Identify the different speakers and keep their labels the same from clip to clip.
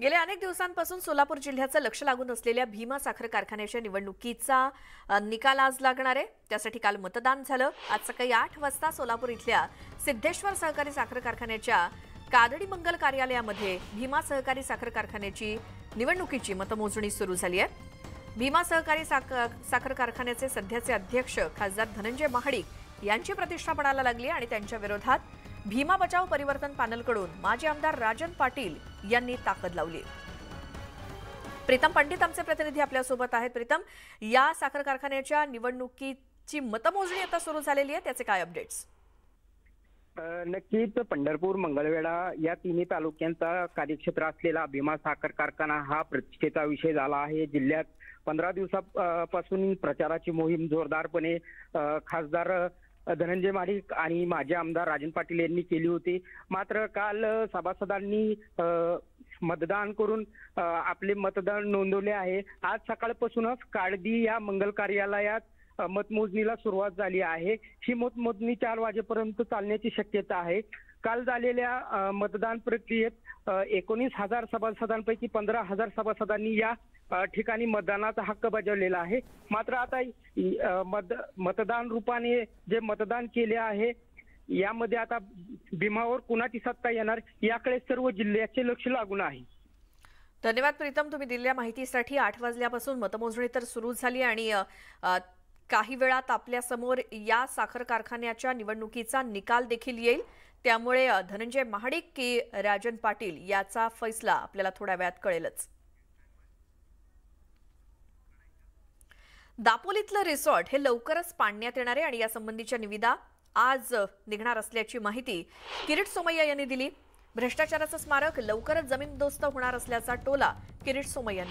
Speaker 1: गेल्या अनेक दिवसांपासून सोलापूर जिल्ह्याचं लक्ष लागून असलेल्या भीमा साखर कारखान्याच्या निवडणुकीचा निकाल आज लागणार आहे. त्यासाठी काल मतदान झालं. आज सकाळी आठ वाजता सोलापूर इथल्या सिद्धेश्वर सहकारी साखर कारखान्याच्या कादडी मंगल कार्यालयामध्ये भीमा सहकारी साखर कारखान्याची निवडणुकीची मतमोजणी सुरू झाली आहे. भीमा सहकारी साखर कारखान्याचे सध्याचे अध्यक्ष खासदार धनंजय महाडिक यांची प्रतिष्ठा पडायला लागली आणि त्यांच्या विरोधात भीमा बचाव परिवर्तन पॅनलकडून माजी आमदार राजन पाटील यांनी ताकद लावली. प्रीतम पंडित आमचे प्रतिनिधी आपल्यासोबत आहेत. प्रीतम या साखर कारखान्याच्या निवडणुकीची मतमोजणी आता सुरू झालेली आहे. त्याचे काय अपडेट्स
Speaker 2: नक्कीच पंढरपूर मंगळवेढा या तिन्ही तालुक्यांचा कार्यक्षेत्र असलेला भीमा साखर कारखाना हा प्रतिष्ठेचा विषय झाला आहे. जिल्ह्यात पंधरा दिवसापासून प्रचाराची मोहीम जोरदारपणे खासदार धनंजय माडिक आणि माजी आमदार राजन पाटील यांनी केली होती. मात्र काल सभासदांनी मतदान करून आपले मतदान नोंदवले आहे. आज सकाळपासूनच काळदी या मंगल कार्यालयात मतमोजणीला सुरुवात झाली आहे. ही मतमोजणी चार वाजेपर्यंत चालण्याची शक्यता आहे. काल झालेल्या मतदान प्रक्रियेत एकोणीस हजार सभासदांपैकी पंधरा हजार सभासदांनी या ठिकाणी मतदानाचा हक्क बजावलेला आहे. मात्र आता मत मतदान रूपाने जे मतदान केले आहे यामध्ये आता भीमावर कुणाची सत्ता येणार याकडे सर्व जिल्ह्याचे लक्ष लागून आहे.
Speaker 1: धन्यवाद प्रीतम. तुम्ही दिलेल्या माहितीसाठी आठ वाजल्यापासून मतमोजणी तर सुरू झाली आणि काही वेळात आपल्यासमोर या साखर कारखान्याच्या निवडणुकीचा निकाल देखील येईल. त्यामुळे धनंजय महाडिक की राजन पाटील याचा फैसला आपल्याला थोड्या वेळात कळेलच. दापोलीतलं रिसॉर्ट हे लवकरच पाडण्यात येणार आहे आणि यासंबंधीच्या निविदा आज निघणार असल्याची माहिती किरीट सोमय्या यांनी दिली. भ्रष्टाचाराचं स्मारक लवकरच जमीनदोस्त होणार असल्याचा टोला किरीट सोमय्या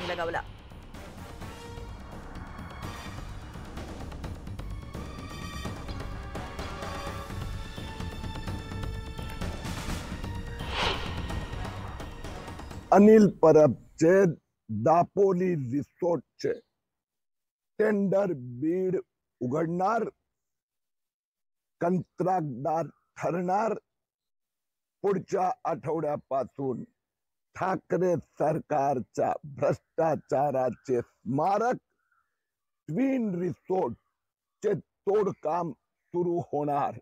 Speaker 1: अनिल परब
Speaker 3: चे परबचे दापोली रिसोर्टचे टेंडर बीड उघडणार कंत्राटदार ठरणार पुढच्या आठवड्यापासून ठाकरे सरकारच्या भ्रष्टाचाराचे स्मारक ट्विन रिसोर्ट चे तोडकाम सुरू होणार.